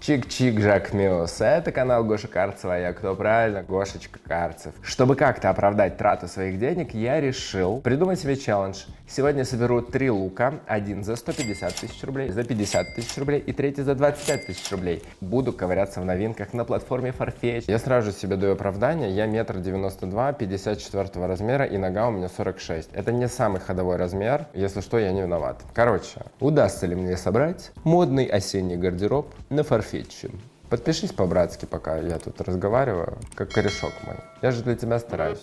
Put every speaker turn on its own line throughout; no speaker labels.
Чик-чик, Жак Мюс. Это канал Гоша Карцева, я кто правильно? Гошечка Карцев. Чтобы как-то оправдать трату своих денег, я решил придумать себе челлендж. Сегодня соберу три лука. Один за 150 тысяч рублей, за 50 тысяч рублей и третий за 25 тысяч рублей. Буду ковыряться в новинках на платформе Farfetch. Я сразу же себе даю оправдание. Я метр девяносто два, 54 размера и нога у меня 46. Это не самый ходовой размер. Если что, я не виноват. Короче, удастся ли мне собрать модный осенний гардероб на Farfetch? Подпишись по-братски, пока я тут разговариваю, как корешок мой. Я же для тебя стараюсь.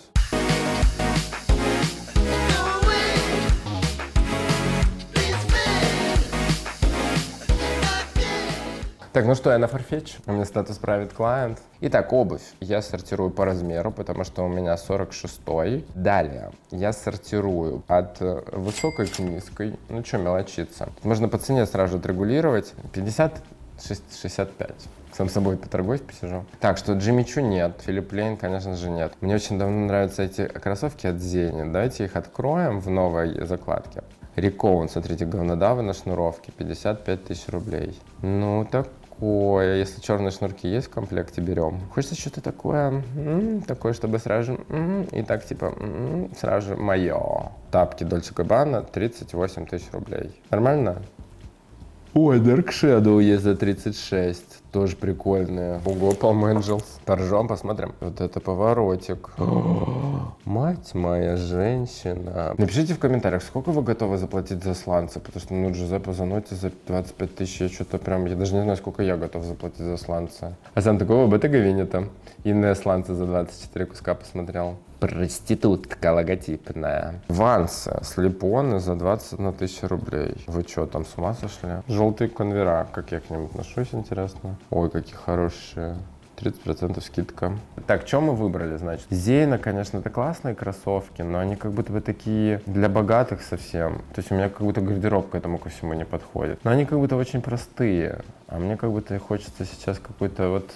Так, ну что, я на Farfetch, у меня статус Private Client. Итак, обувь я сортирую по размеру, потому что у меня 46 -й. Далее, я сортирую от э, высокой к низкой. Ну что мелочиться. Можно по цене сразу отрегулировать. 50 65. Сам собой поторгуюсь, посижу. Так, что Джимми Чу нет, Филипп Лейн, конечно же, нет. Мне очень давно нравятся эти кроссовки от Зени. Давайте их откроем в новой закладке. Рикоун, смотрите, говнодавы на шнуровке, 55 тысяч рублей. Ну, такое. Если черные шнурки есть в комплекте, берем. Хочется что-то такое, м-м, такое, чтобы сразу же, м-м, и так типа, м-м, сразу же мое. Тапки Дольче Габбана, 38 тысяч рублей. Нормально? Ой, Dark Shadow есть за 36. Тоже прикольные. Ого, Palm Angels. Поржем, посмотрим. Вот это поворотик. Мать моя женщина. Напишите в комментариях, сколько вы готовы заплатить за сланцы, потому что ну Джузеппе Заноти за 25 тысяч, я что-то прям, я даже не знаю, сколько я готов заплатить за сланцы. А сам такого бета Гавинита. Иные сланцы за 24 куска посмотрел. Проститутка логотипная. Вансы, слепоны за 21 тысячу рублей. Вы что, там с ума сошли? Желтые конвера, как я к ним отношусь, интересно. Ой, какие хорошие. 30% скидка. Так, что мы выбрали, значит? Зейна, конечно, это классные кроссовки, но они как будто бы такие для богатых совсем. То есть у меня как будто гардероб к этому ко всему не подходит. Но они как будто очень простые. А мне как будто хочется сейчас какой-то вот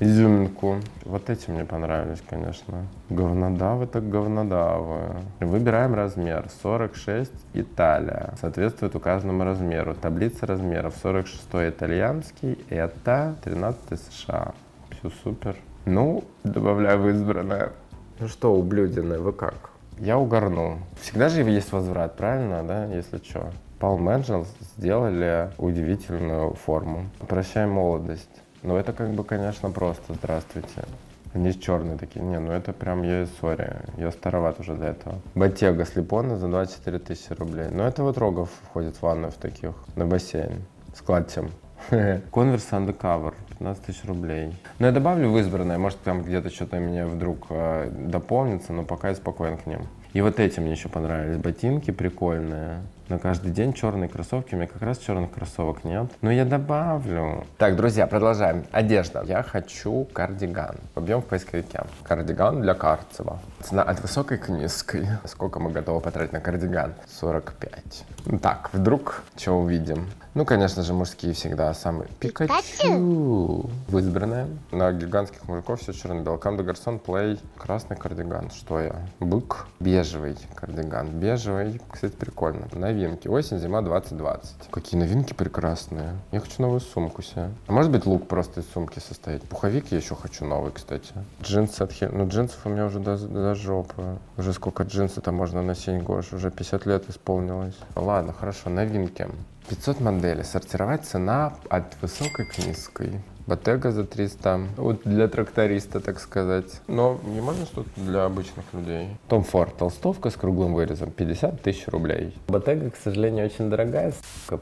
изюминку. Вот эти мне понравились, конечно. Говнодавы так говнодавы. Выбираем размер. 46 Италия. Соответствует указанному размеру. Таблица размеров. 46 итальянский. Это 13 США. Все супер. Ну, добавляю в избранное. Ну что, ублюдины, вы как? Я угорнул. Всегда же есть возврат, правильно, да, если что? Angels сделали удивительную форму. Прощай молодость. Ну, это как бы, конечно, просто «здравствуйте». Они черные такие. Не, ну это прям я, сори, я староват уже для этого. Ботега слепона за 24 тысячи рублей. Ну это вот Рогов входит в ванную в таких, на бассейн. Склад тем. Конверс Undercover, 15 тысяч рублей. Но я добавлю в избранное, может там где-то что-то мне вдруг э, дополнится, но пока я спокоен к ним. И вот эти мне еще понравились, ботинки прикольные на каждый день черные кроссовки. У меня как раз черных кроссовок нет. Но я добавлю. Так, друзья, продолжаем. Одежда. Я хочу кардиган. Побьем в поисковике. Кардиган для Карцева. Цена от высокой к низкой. Сколько мы готовы потратить на кардиган? 45. Так, вдруг что увидим? Ну, конечно же, мужские всегда самые. Пикачу! В избранное. На гигантских мужиков все черно-бело. Камда Гарсон, плей. Красный кардиган. Что я? Бык. Бежевый кардиган. Бежевый. Кстати, прикольно. Новинка новинки. Осень, зима 2020. Какие новинки прекрасные. Я хочу новую сумку себе. А может быть лук просто из сумки состоит? Пуховик я еще хочу новый, кстати. Джинсы от Хель... Ну, джинсов у меня уже до, до жопы. Уже сколько джинсы там можно носить, Гош? Уже 50 лет исполнилось. Ладно, хорошо, новинки. 500 моделей. Сортировать цена от высокой к низкой. Ботега за 300. Вот для тракториста, так сказать. Но не можно что-то для обычных людей. Том Форд. Толстовка с круглым вырезом. 50 тысяч рублей. Ботега, к сожалению, очень дорогая,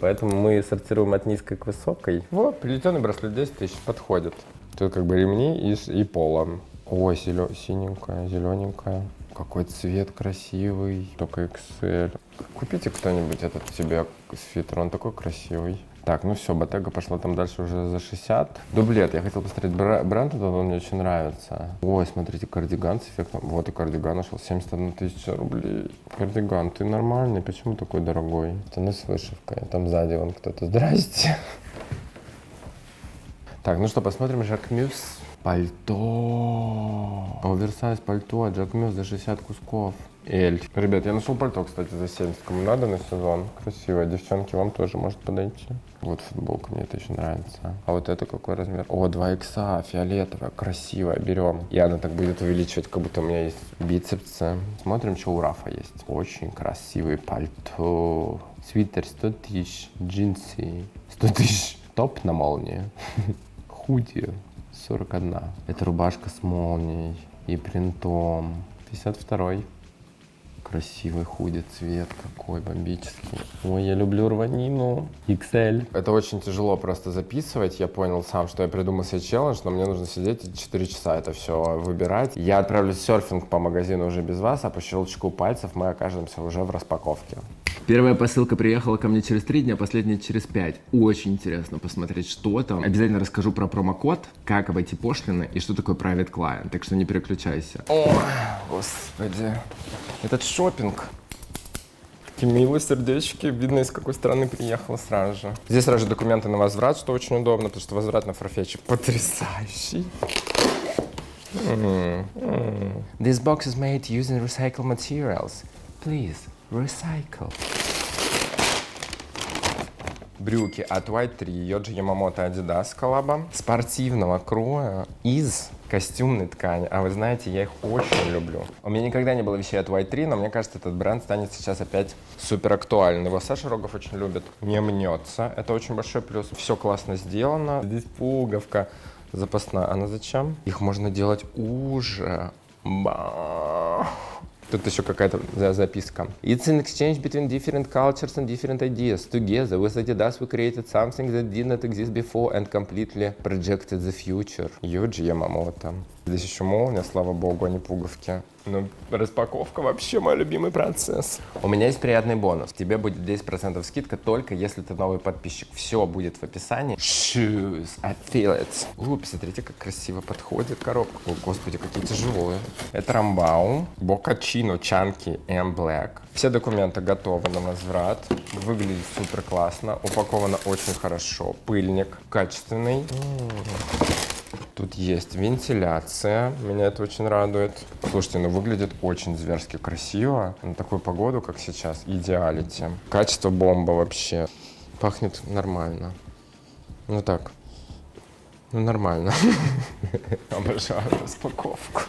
поэтому мы сортируем от низкой к высокой. Вот, плетеный браслет 10 тысяч подходит. Тут как бы ремни и, и полом. Ой, зелё... синенькая, зелененькая. Какой цвет красивый. Только XL. Купите кто-нибудь этот себе свитер, он такой красивый. Так, ну все, Ботега пошла там дальше уже за 60. Дублет, я хотел посмотреть бренд, этот он мне очень нравится. Ой, смотрите, кардиган с эффектом. Вот и кардиган нашел, 71 тысяча рублей. Кардиган, ты нормальный, почему такой дорогой? Это с вышивкой, там сзади вон кто-то. Здрасте. Так, ну что, посмотрим Жак Мюс. Пальто. Оверсайз пальто, Джек Мюс за 60 кусков. Эль. Ребят, я нашел пальто, кстати, за 70. Кому надо на сезон. Красивое. Девчонки, вам тоже может подойти. Вот футболка, мне это очень нравится. А вот это какой размер? О, 2 икса, фиолетовая, красивая, берем. И она так будет увеличивать, как будто у меня есть бицепсы. Смотрим, что у Рафа есть. Очень красивый пальто. Свитер 100 тысяч, джинсы 100 тысяч. Топ на молнии. Худи 41. Это рубашка с молнией и принтом. 52 Красивый худи цвет какой бомбический. Ой, я люблю рванину. XL. Это очень тяжело просто записывать. Я понял сам, что я придумал себе челлендж, но мне нужно сидеть 4 часа это все выбирать. Я отправлюсь в серфинг по магазину уже без вас, а по щелчку пальцев мы окажемся уже в распаковке.
Первая посылка приехала ко мне через три дня, последняя через пять. Очень интересно посмотреть, что там. Обязательно расскажу про промокод, как обойти пошлины и что такое private client. Так что не переключайся.
О, господи. Этот шопинг. Такие милые сердечки. Видно, из какой страны приехала сразу же. Здесь сразу же документы на возврат, что очень удобно, потому что возврат на Farfetch потрясающий. This box is made using recycled materials. Please, recycle. Брюки от White 3, Йоджи Ямамото Adidas коллаба. Спортивного кроя из костюмной ткани. А вы знаете, я их очень люблю. У меня никогда не было вещей от White 3, но мне кажется, этот бренд станет сейчас опять супер актуальным. Его Саша Рогов очень любит. Не мнется. Это очень большой плюс. Все классно сделано. Здесь пуговка запасная. Она зачем? Их можно делать уже. Ба. Тут еще какая-то записка. It's an exchange between different cultures and different ideas. Together with Adidas we created something that did not exist before and completely projected the future. Юджи Ямамото. Здесь еще молния, слава богу, а не пуговки. Ну, распаковка вообще мой любимый процесс. У меня есть приятный бонус. Тебе будет 10% скидка только если ты новый подписчик. Все будет в описании. Shoes, I feel it. У, посмотрите, как красиво подходит коробка. О, господи, какие тяжелые. Это Рамбаум, Бокачино, Чанки и Black. Все документы готовы на возврат. Выглядит супер классно. Упаковано очень хорошо. Пыльник качественный. Тут есть вентиляция, меня это очень радует. Слушайте, ну выглядит очень зверски красиво. На такую погоду, как сейчас, идеалити. Качество бомба вообще. Пахнет нормально. Ну так, ну нормально. Обожаю распаковку.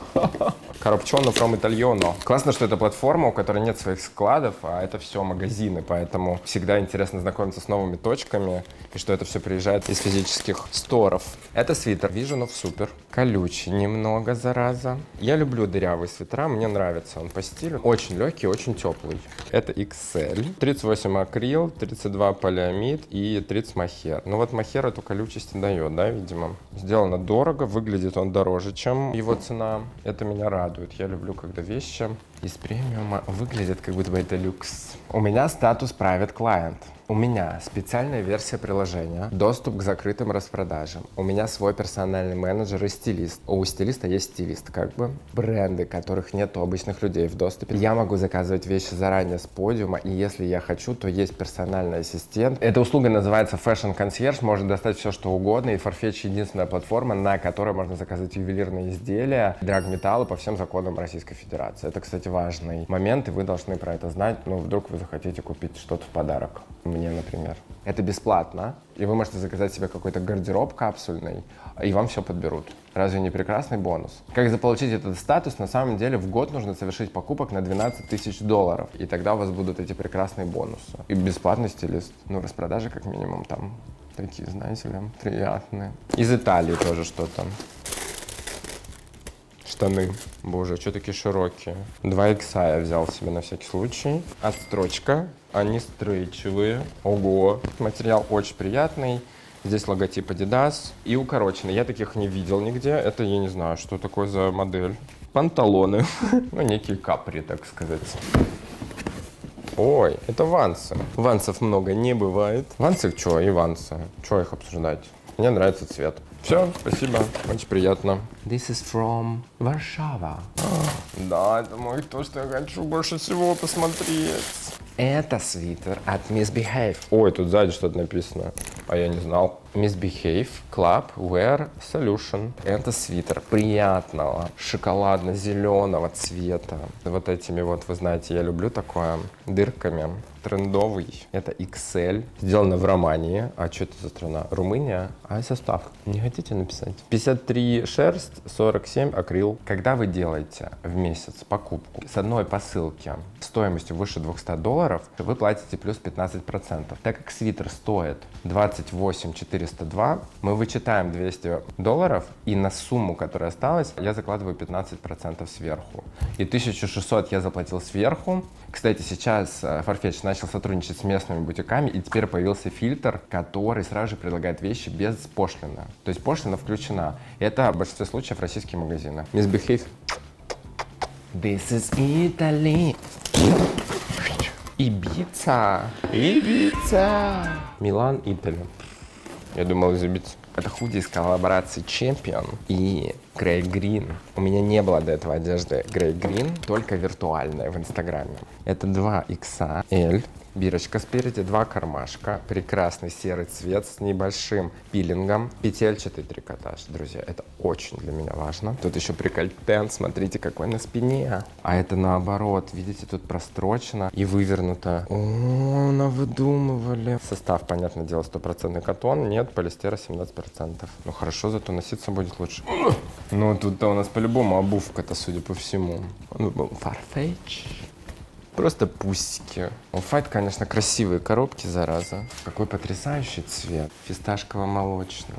Коррупционно from Italiano. Классно, что это платформа, у которой нет своих складов, а это все магазины, поэтому всегда интересно знакомиться с новыми точками, и что это все приезжает из физических сторов. Это свитер Vision of Super. Колючий немного, зараза. Я люблю дырявые свитера, мне нравится он по стилю. Очень легкий, очень теплый. Это XL. 38 акрил, 32 полиамид и 30 махер. Ну вот махер эту колючесть дает, да, видимо. Сделано дорого, выглядит он дороже, чем его цена. Это меня радует. Я люблю, когда вещи из премиума выглядят, как будто бы это люкс. У меня статус Private Client. У меня специальная версия приложения, доступ к закрытым распродажам. У меня свой персональный менеджер и стилист. У стилиста есть стилист, как бы. Бренды, которых нет у обычных людей в доступе. Я могу заказывать вещи заранее с подиума, и если я хочу, то есть персональный ассистент. Эта услуга называется Fashion Concierge, может достать все, что угодно, и Farfetch единственная платформа, на которой можно заказать ювелирные изделия, драгметаллы по всем законам Российской Федерации. Это, кстати, важный момент, и вы должны про это знать, ну, вдруг вы захотите купить что-то в подарок мне, например. Это бесплатно, и вы можете заказать себе какой-то гардероб капсульный, и вам все подберут. Разве не прекрасный бонус? Как заполучить этот статус? На самом деле в год нужно совершить покупок на 12 тысяч долларов, и тогда у вас будут эти прекрасные бонусы. И бесплатный стилист. Ну, распродажи как минимум там такие, знаете ли, приятные. Из Италии тоже что-то. Штаны. Боже, что такие широкие. 2 икса я взял себе на всякий случай. Отстрочка. Они стрейчевые. Ого. Материал очень приятный. Здесь логотип Adidas и укороченный. Я таких не видел нигде. Это я не знаю, что такое за модель. Панталоны. ну, некие капри, так сказать. Ой, это вансы. Вансов много не бывает. Вансы что и вансы. Что их обсуждать? Мне нравится цвет. Все, спасибо, очень приятно. This is from Warsaw. Да, это мой то, что я хочу больше всего посмотреть. Это свитер от Misbehave. Ой, тут сзади что-то написано. А я не знал. Misbehave Club Wear Solution. Это свитер приятного шоколадно-зеленого цвета. Вот этими вот, вы знаете, я люблю такое, дырками трендовый. Это XL. Сделано в Романии. А что это за страна? Румыния? А состав? Не хотите написать? 53 шерсть, 47 акрил. Когда вы делаете в месяц покупку с одной посылки стоимостью выше 200 долларов, вы платите плюс 15%. Так как свитер стоит 28 402, мы вычитаем 200 долларов и на сумму, которая осталась, я закладываю 15% сверху. И 1600 я заплатил сверху. Кстати, сейчас э, Farfetch начал сотрудничать с местными бутиками, и теперь появился фильтр, который сразу же предлагает вещи без пошлины. То есть пошлина включена. Это в большинстве случаев российские магазины. Misbehave. This is Italy. Ибица. Ибица. Милан, Италия. Я думал из Ибицы. Это худи из коллаборации Champion и Grey Green. У меня не было до этого одежды Grey Green, только виртуальная в Инстаграме. Это 2 XL, бирочка спереди, два кармашка, прекрасный серый цвет с небольшим пилингом, петельчатый трикотаж. Друзья, это очень для меня важно. Тут еще прикольтен, смотрите, какой на спине. А это наоборот, видите, тут прострочено и вывернуто. О, навыдумывали. Состав, понятное дело, стопроцентный катон, нет, полистера 17%. Ну хорошо, зато носиться будет лучше. Ну тут-то у нас по-любому обувка-то, судя по всему. Он был Farfetch. Просто пусики. У Fight, конечно, красивые коробки, зараза. Какой потрясающий цвет. Фисташково-молочный.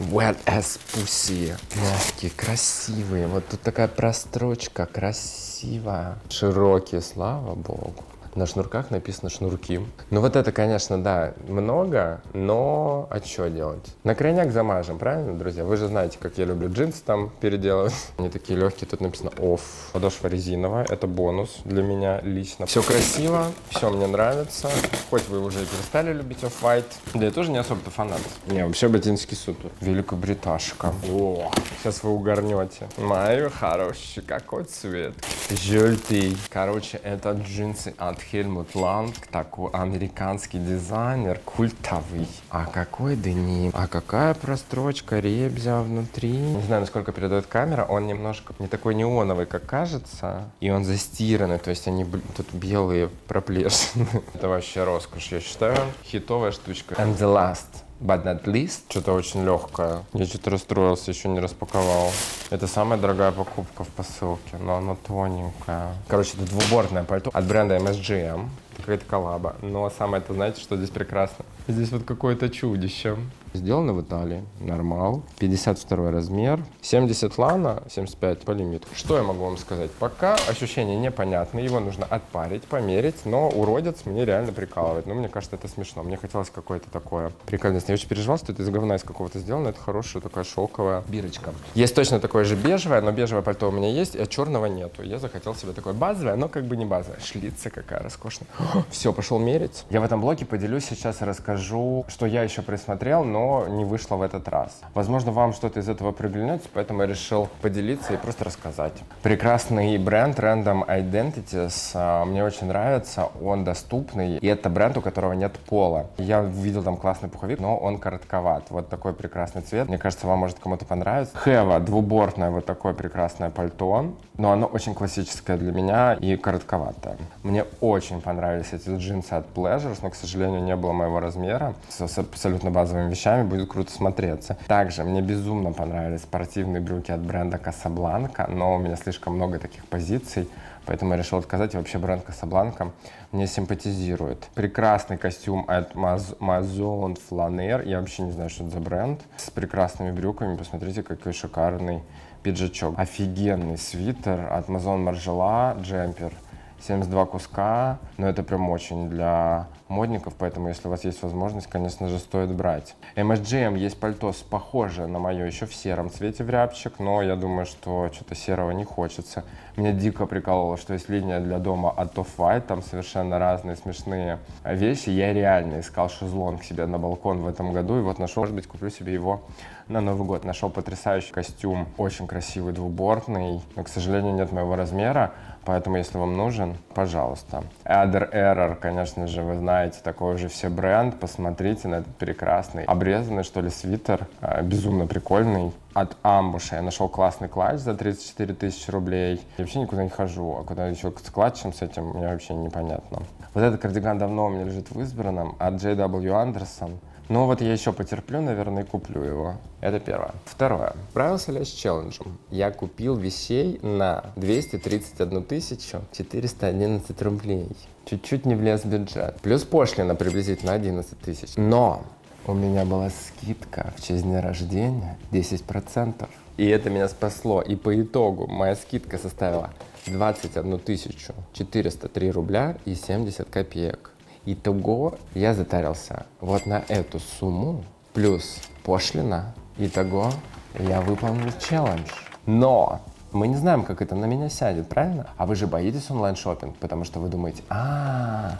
Wet as pussy. Мягкие, красивые. Вот тут такая прострочка, красивая. Широкие, слава богу. На шнурках написано шнурки. Ну вот это, конечно, да, много, но а что делать? На крайняк замажем, правильно, друзья? Вы же знаете, как я люблю джинсы там переделывать. Они такие легкие, тут написано off. Подошва резиновая, это бонус для меня лично. Все красиво, все мне нравится. Хоть вы уже перестали любить off-white. Да я тоже не особо-то фанат. Не, вообще ботинский супер. Великобриташка. О, сейчас вы угорнете. Мой хороший, какой цвет. Желтый. Короче, это джинсы от Хельмут Ланг, такой американский дизайнер, культовый. А какой деним, а какая прострочка ребзя внутри. Не знаю, насколько передает камера, он немножко не такой неоновый, как кажется, и он застиранный, то есть они тут белые проплешины. Это вообще роскошь, я считаю. Хитовая штучка. And the last But not least, что-то очень легкое. Я что-то расстроился, еще не распаковал. Это самая дорогая покупка в посылке, но оно тоненькое. Короче, это двубортное пальто от бренда MSGM. Какая-то коллаба. Но самое это, знаете, что здесь прекрасно? Здесь вот какое-то чудище. Сделано в Италии. Нормал. 52 размер. 70 лана, 75 по лимиту. Что я могу вам сказать? Пока ощущение непонятно. Его нужно отпарить, померить. Но уродец мне реально прикалывает. Но мне кажется, это смешно. Мне хотелось какое-то такое прикольное. Я очень переживал, что это из говна из какого-то сделано. Это хорошая такая шелковая бирочка. Есть точно такое же бежевое, но бежевое пальто у меня есть, а черного нету. Я захотел себе такое базовое, но как бы не базовое. Шлица какая роскошная. Все, пошел мерить. Я в этом блоге поделюсь сейчас расскажу, что я еще присмотрел, но не вышло в этот раз. Возможно, вам что-то из этого приглянется, поэтому я решил поделиться и просто рассказать. Прекрасный бренд Random Identities а, мне очень нравится, он доступный, и это бренд, у которого нет пола. Я видел там классный пуховик, но он коротковат. Вот такой прекрасный цвет. Мне кажется, вам может кому-то понравится. Хева, двубортное вот такое прекрасное пальто, но оно очень классическое для меня и коротковатое. Мне очень понравились эти джинсы от Pleasures, но, к сожалению, не было моего размера с абсолютно базовыми вещами вещами будет круто смотреться. Также мне безумно понравились спортивные брюки от бренда Casablanca, но у меня слишком много таких позиций, поэтому я решил отказать. И вообще бренд Casablanca мне симпатизирует. Прекрасный костюм от Mazon Flaner. Я вообще не знаю, что это за бренд. С прекрасными брюками. Посмотрите, какой шикарный пиджачок. Офигенный свитер от Amazon Margiela, джемпер. 72 куска, но это прям очень для модников, поэтому если у вас есть возможность, конечно же, стоит брать. MSGM есть пальто похожее на мое, еще в сером цвете в рябчик, но я думаю, что что-то серого не хочется. Меня дико прикалывало, что есть линия для дома от Off-White, там совершенно разные смешные вещи. Я реально искал шезлонг себе на балкон в этом году, и вот нашел, может быть, куплю себе его на Новый год. Нашел потрясающий костюм, очень красивый, двубортный, но, к сожалению, нет моего размера, поэтому, если вам нужен, пожалуйста. Adder Error, конечно же, вы знаете, такой уже все бренд, посмотрите на этот прекрасный обрезанный, что ли, свитер, э, безумно прикольный, от Амбуша. Я нашел классный клатч за 34 тысячи рублей. Я вообще никуда не хожу, а куда еще с клатчем с этим, мне вообще непонятно. Вот этот кардиган давно у меня лежит в избранном от JW Anderson. Ну вот я еще потерплю, наверное, и куплю его. Это первое. Второе. Справился ли я с челленджем? Я купил вещей на 231 тысячу 411 рублей. Чуть-чуть не влез в бюджет. Плюс пошлина приблизительно 11 тысяч. Но у меня была скидка в честь дня рождения 10%. И это меня спасло. И по итогу моя скидка составила 21 тысячу 403 рубля и 70 копеек. Итого я затарился вот на эту сумму плюс пошлина. Итого я выполнил челлендж. Но мы не знаем, как это на меня сядет, правильно? А вы же боитесь онлайн-шопинг, потому что вы думаете, а,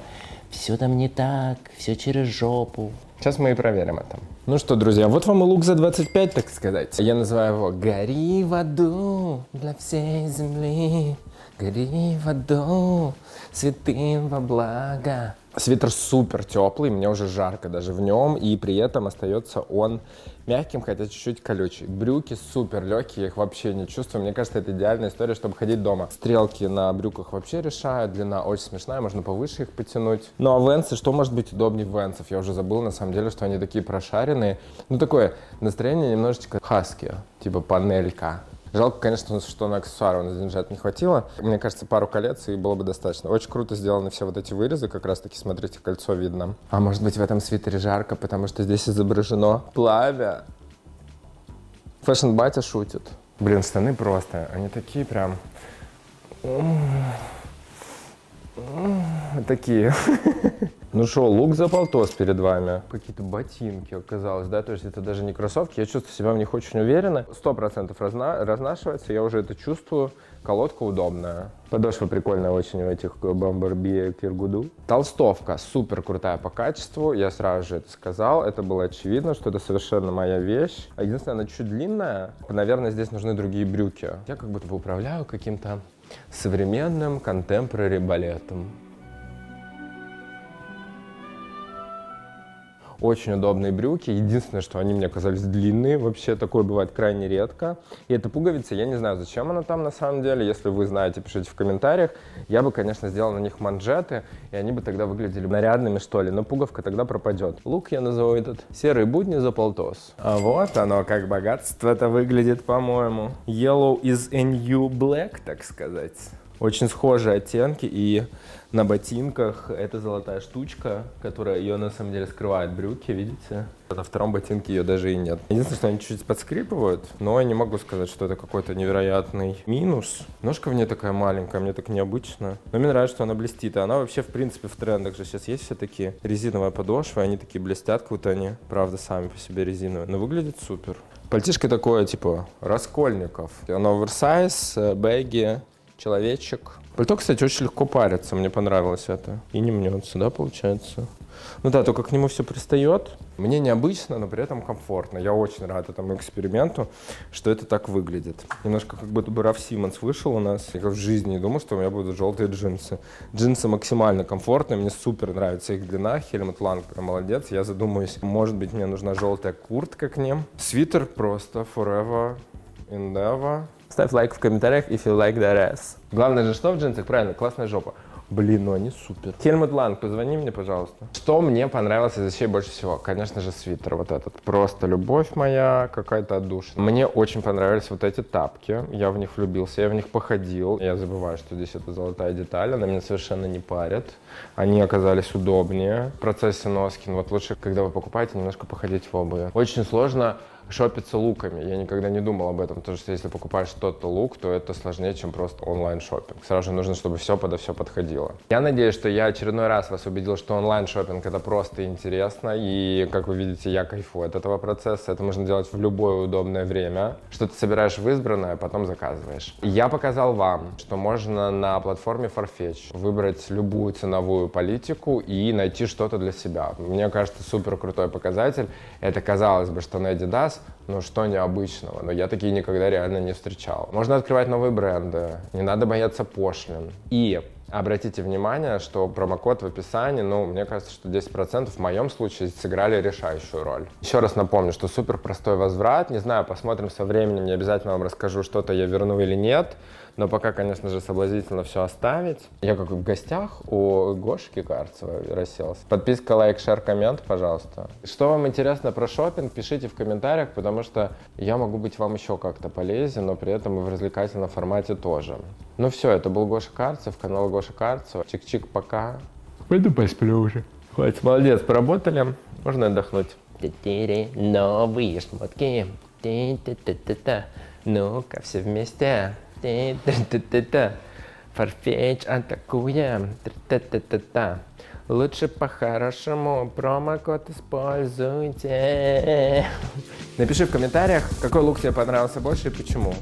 все там не так, все через жопу. Сейчас мы и проверим это. Ну что, друзья, вот вам и лук за 25, так сказать. Я называю его «Гори в аду для всей земли, гори в аду святым во благо». Свитер супер теплый, мне уже жарко даже в нем, и при этом остается он мягким, хотя чуть-чуть колючий. Брюки супер легкие, их вообще не чувствую. Мне кажется, это идеальная история, чтобы ходить дома. Стрелки на брюках вообще решают, длина очень смешная, можно повыше их потянуть. Ну а венсы, что может быть удобнее венсов? Я уже забыл на самом деле, что они такие прошаренные. Ну такое настроение немножечко хаски, типа панелька. Жалко, конечно, что на аксессуары на деньжат не хватило. Мне кажется, пару колец и было бы достаточно. Очень круто сделаны все вот эти вырезы, как раз таки, смотрите, кольцо видно. А может быть в этом свитере жарко, потому что здесь изображено пламя. Fashion батя шутит. Блин, штаны просто, они такие прям... Такие. Ну что, лук за полтос перед вами. Какие-то ботинки оказалось, да, то есть это даже не кроссовки. Я чувствую себя в них очень уверенно. Сто процентов разна разнашивается, я уже это чувствую. Колодка удобная. Подошва прикольная очень в этих Бамбарби Киргуду. Толстовка супер крутая по качеству, я сразу же это сказал. Это было очевидно, что это совершенно моя вещь. Единственное, она чуть длинная. Наверное, здесь нужны другие брюки. Я как будто бы управляю каким-то современным контемпорари балетом. Очень удобные брюки. Единственное, что они мне оказались длинные. Вообще такое бывает крайне редко. И эта пуговица, я не знаю, зачем она там на самом деле. Если вы знаете, пишите в комментариях. Я бы, конечно, сделал на них манжеты, и они бы тогда выглядели нарядными, что ли. Но пуговка тогда пропадет. Лук я назову этот серые будни за полтос. А вот оно, как богатство-то выглядит, по-моему. Yellow is a new black, так сказать. Очень схожие оттенки и на ботинках это золотая штучка, которая ее на самом деле скрывает брюки, видите? На втором ботинке ее даже и нет. Единственное, что они чуть-чуть подскрипывают, но я не могу сказать, что это какой-то невероятный минус. Ножка в ней такая маленькая, мне так необычно. Но мне нравится, что она блестит. И она вообще, в принципе, в трендах же сейчас есть все такие резиновые подошвы, они такие блестят, как будто они, правда, сами по себе резиновые. Но выглядит супер. Пальтишко такое, типа, Раскольников. Оно оверсайз, э, бэги, человечек. Пальто, кстати, очень легко парится, мне понравилось это. И не мнется, да, получается? Ну да, только к нему все пристает. Мне необычно, но при этом комфортно. Я очень рад этому эксперименту, что это так выглядит. Немножко как будто бы Раф Симмонс вышел у нас. Я как в жизни не думал, что у меня будут желтые джинсы. Джинсы максимально комфортные, мне супер нравится их длина. Хельмут Ланг прям молодец. Я задумаюсь, может быть, мне нужна желтая куртка к ним. Свитер просто forever endeavor. Ставь лайк в комментариях, if you like that ass. Главное же, что в джинсах? Правильно, классная жопа. Блин, ну они супер. Хельмут Ланг, позвони мне, пожалуйста. Что мне понравилось из вещей больше всего? Конечно же, свитер вот этот. Просто любовь моя, какая-то отдушина. Мне очень понравились вот эти тапки. Я в них влюбился, я в них походил. Я забываю, что здесь это золотая деталь. Она меня совершенно не парит. Они оказались удобнее. В процессе носки, вот лучше, когда вы покупаете, немножко походить в обуви. Очень сложно шопиться луками. Я никогда не думал об этом, потому что если покупаешь что-то лук, то это сложнее, чем просто онлайн-шопинг. Сразу же нужно, чтобы все подо все подходило. Я надеюсь, что я очередной раз вас убедил, что онлайн-шопинг это просто интересно, и, как вы видите, я кайфую от этого процесса. Это можно делать в любое удобное время. Что ты собираешь в избранное, а потом заказываешь. Я показал вам, что можно на платформе Farfetch выбрать любую ценовую политику и найти что-то для себя. Мне кажется, супер крутой показатель. Это казалось бы, что на Adidas ну что необычного, но я такие никогда реально не встречал. Можно открывать новые бренды, не надо бояться пошлин. И Обратите внимание, что промокод в описании, ну, мне кажется, что 10% в моем случае сыграли решающую роль. Еще раз напомню, что супер простой возврат. Не знаю, посмотрим со временем, не обязательно вам расскажу, что-то я верну или нет. Но пока, конечно же, соблазнительно все оставить. Я как в гостях у Гошки Карцева расселся. Подписка, лайк, шер, коммент, пожалуйста. Что вам интересно про шопинг, пишите в комментариях, потому что я могу быть вам еще как-то полезен, но при этом и в развлекательном формате тоже. Ну все, это был Гоша Карцев, канал Гоша Карцева. Чик-чик, пока.
Пойду посплю уже.
Хватит, молодец, поработали, можно отдохнуть. Новые шмотки. Ну-ка, все вместе. Фарфетч атакуем. Лучше по-хорошему промокод используйте. Напиши в комментариях, какой лук тебе понравился больше и почему.